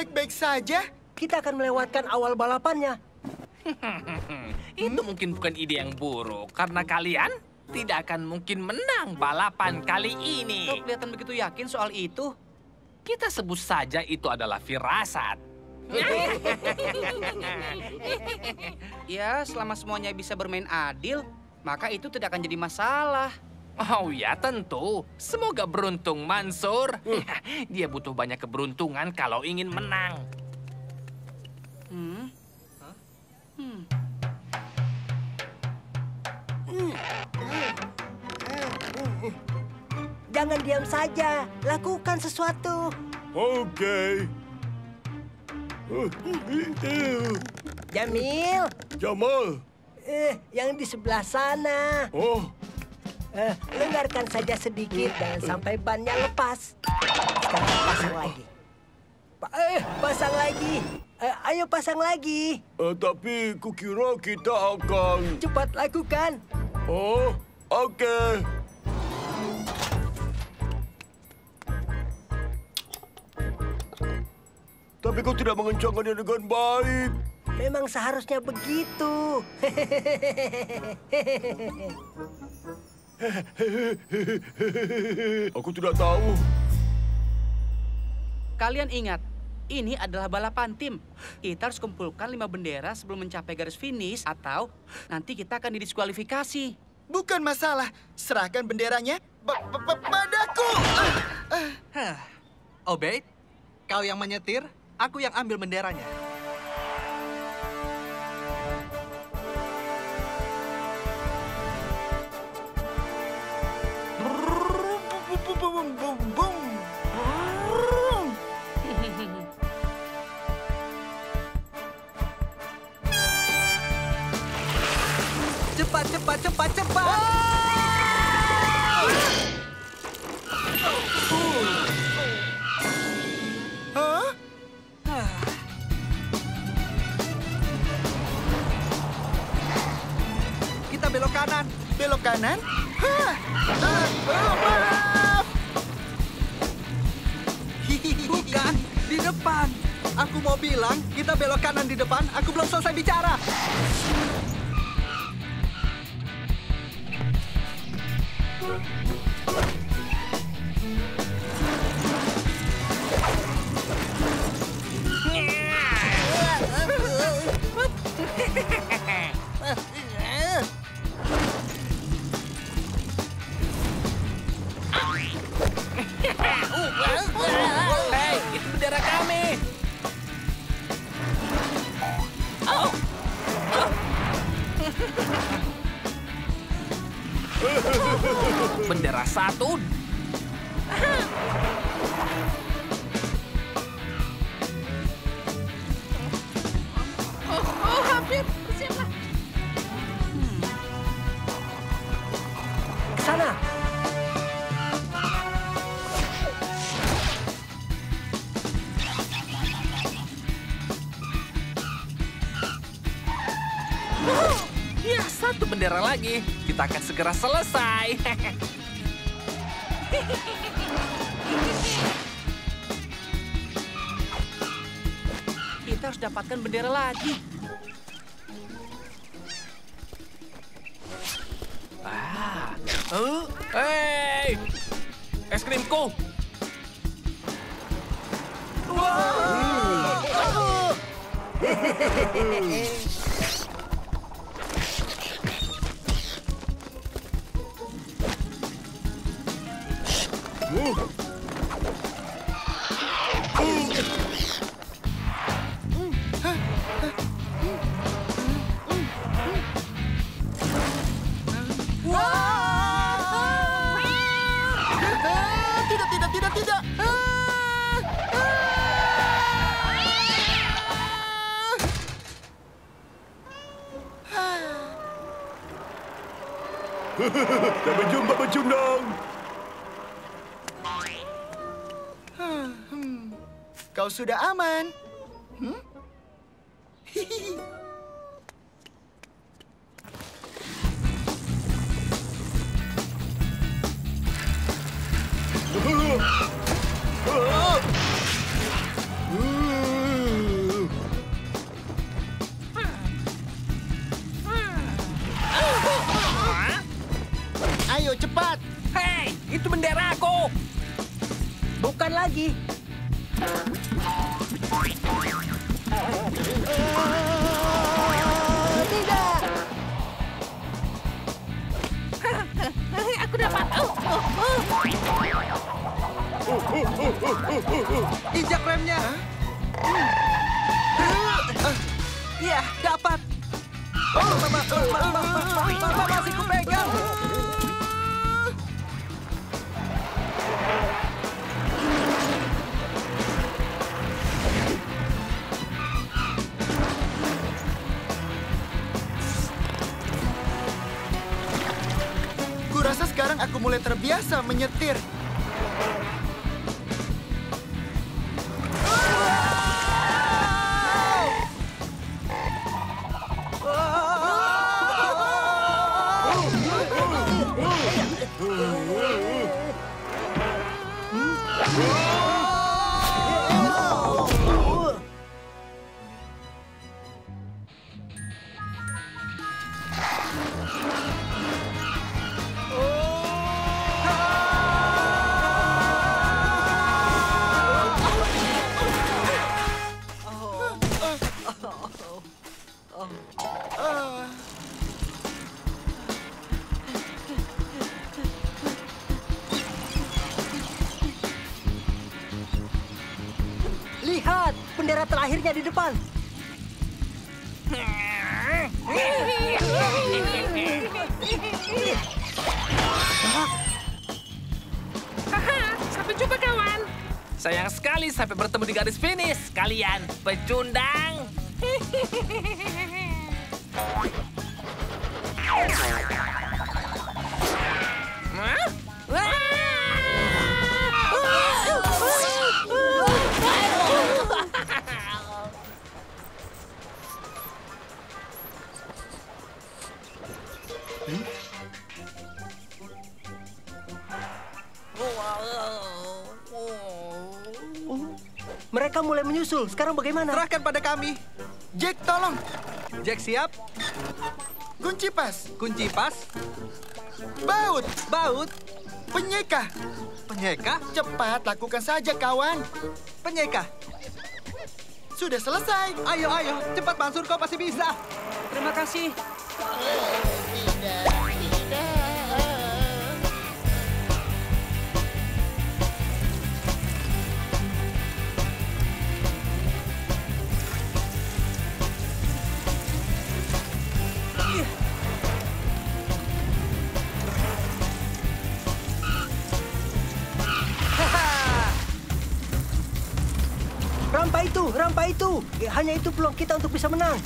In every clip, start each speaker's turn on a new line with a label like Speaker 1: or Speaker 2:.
Speaker 1: Baik-baik saja.
Speaker 2: Kita akan melewatkan awal balapannya.
Speaker 3: Itu mungkin bukan ide yang buruk, karena kalian tidak akan mungkin menang balapan kali
Speaker 4: Kau
Speaker 3: ini.
Speaker 4: kelihatan begitu yakin soal itu?
Speaker 3: Kita sebut saja itu adalah firasat.
Speaker 4: Ya, selama semuanya bisa bermain adil, maka itu tidak akan jadi masalah.
Speaker 3: Oh ya tentu. Semoga beruntung Mansur. Dia butuh banyak keberuntungan kalau ingin menang.
Speaker 4: Hmm? Hmm.
Speaker 2: Jangan diam saja. Lakukan sesuatu.
Speaker 5: Oke.
Speaker 2: Jamil,
Speaker 5: Jamal.
Speaker 2: eh, yang di sebelah sana.
Speaker 5: Oh,
Speaker 2: Eh, longgarkan saja sedikit, jangan sampai bannya lepas. Sekarang pasang lagi. Pa- eh, pasang lagi. Eh, ayo pasang lagi.
Speaker 5: eh, tapi kukira kita akan...
Speaker 2: Cepat lakukan.
Speaker 5: Oh, oke. Tapi kau tidak mengencangkannya dengan baik.
Speaker 2: Memang seharusnya begitu.
Speaker 5: Aku tidak tahu.
Speaker 4: Kalian ingat, ini adalah balapan tim. Kita harus kumpulkan lima bendera sebelum mencapai garis finish atau nanti kita akan didiskualifikasi.
Speaker 1: Bukan masalah. Serahkan benderanya pa- pa- pa- padaku. Ah, ah.
Speaker 6: Hah. Obeid, kau yang menyetir, aku yang ambil benderanya. Cepat, cepat, cepat!
Speaker 1: Hah?
Speaker 6: Kita belok kanan.
Speaker 1: Belok kanan? Oh, maaf.
Speaker 6: Bukan, di depan. Aku mau bilang, kita belok kanan di depan. Aku belum selesai bicara.
Speaker 3: Hei, Bendera satu.
Speaker 2: Ke sana.
Speaker 3: Ya, satu bendera lagi. Kita akan segera selesai.
Speaker 4: Kita harus dapatkan bendera lagi.
Speaker 3: ah. Huh? Hei! Es krimku.
Speaker 1: Ah,
Speaker 5: Sampai jumpa pecundang.
Speaker 1: Kau sudah aman. Hmm? Ayo cepat! Hei, itu bendera aku!
Speaker 2: Bukan lagi. Tidak!
Speaker 7: aku dapat. Oh, oh, oh.
Speaker 6: Injak remnya. Ya, dapat. Oh, masih kupegang.
Speaker 1: Kurasa sekarang aku mulai terbiasa menyetir.
Speaker 2: Lihat, bendera terakhirnya di depan.
Speaker 7: Sampai jumpa kawan.
Speaker 3: Sayang sekali sampai bertemu di garis finish, kalian pecundang.
Speaker 2: Mereka mulai menyusul. Sekarang bagaimana?
Speaker 6: Serahkan pada kami.
Speaker 1: Jack, tolong.
Speaker 6: Jack siap.
Speaker 1: Kunci pas.
Speaker 6: Kunci pas.
Speaker 1: Baut.
Speaker 6: Baut.
Speaker 1: Penyeka.
Speaker 6: Penyeka.
Speaker 1: Cepat, lakukan saja, kawan.
Speaker 6: Penyeka.
Speaker 1: Sudah selesai.
Speaker 6: Ayo, ayo. Cepat, Mansur. Kau pasti bisa.
Speaker 4: Terima kasih.
Speaker 2: Rampa itu, rampa itu. Hanya itu peluang kita untuk bisa menang.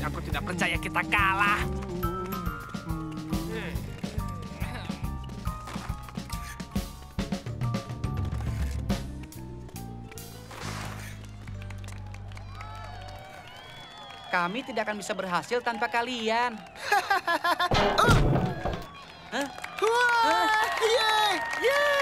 Speaker 3: Aku tidak percaya kita kalah.
Speaker 4: Kami tidak akan bisa berhasil tanpa kalian.
Speaker 1: Wah, yeay, yeay.